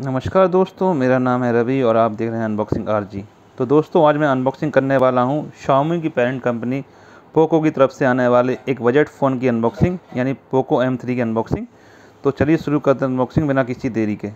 नमस्कार दोस्तों, मेरा नाम है रवि और आप देख रहे हैं अनबॉक्सिंग आर जी तो दोस्तों, आज मैं अनबॉक्सिंग करने वाला हूँ शाओमी की पेरेंट कंपनी पोको की तरफ़ से आने वाले एक बजट फ़ोन की अनबॉक्सिंग यानी पोको एम थ्री की अनबॉक्सिंग तो चलिए शुरू करते हैं अनबॉक्सिंग बिना किसी देरी के।